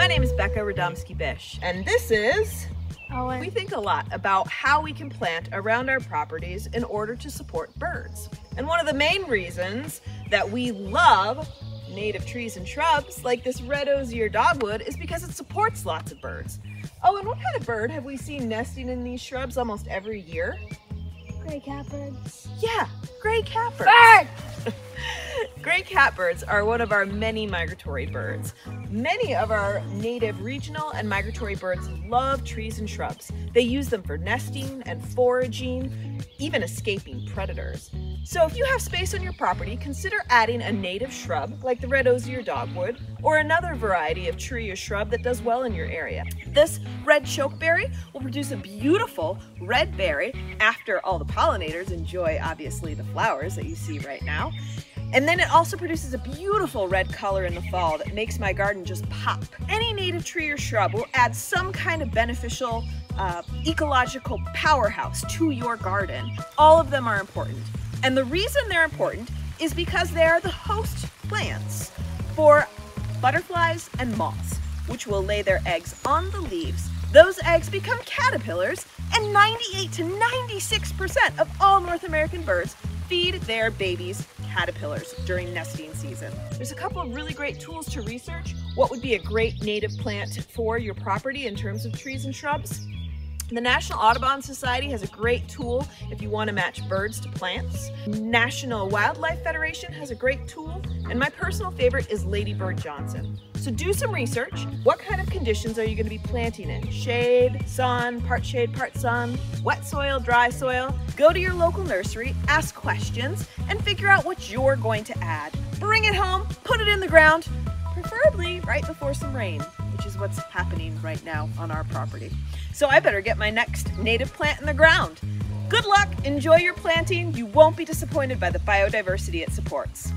My name is Becca Rodomsky-Bish, and this is Owen. We think a lot about how we can plant around our properties in order to support birds. And one of the main reasons that we love native trees and shrubs like this red osier dogwood is because it supports lots of birds. Oh, and what kind of bird have we seen nesting in these shrubs almost every year? Gray catbirds. Yeah, gray catbirds. Bird! Gray catbirds are one of our many migratory birds. Many of our native regional and migratory birds love trees and shrubs. They use them for nesting and foraging, even escaping predators. So if you have space on your property, consider adding a native shrub like the red osier dogwood or another variety of tree or shrub that does well in your area. This red chokeberry will produce a beautiful red berry after all the pollinators enjoy obviously the flowers that you see right now. And then it also produces a beautiful red color in the fall that makes my garden just pop. Any native tree or shrub will add some kind of beneficial uh, ecological powerhouse to your garden. All of them are important. And the reason they're important is because they are the host plants for butterflies and moths, which will lay their eggs on the leaves. Those eggs become caterpillars, and 98 to 96% of all North American birds feed their babies caterpillars during nesting season. There's a couple of really great tools to research what would be a great native plant for your property in terms of trees and shrubs. The National Audubon Society has a great tool if you want to match birds to plants. National Wildlife Federation has a great tool, and my personal favorite is Lady Bird Johnson. So do some research. What kind of conditions are you going to be planting in? Shade, sun, part shade, part sun, wet soil, dry soil? Go to your local nursery, ask questions, and figure out what you're going to add. Bring it home, put it in the ground, preferably right before some rain which is what's happening right now on our property. So I better get my next native plant in the ground. Good luck, enjoy your planting. You won't be disappointed by the biodiversity it supports.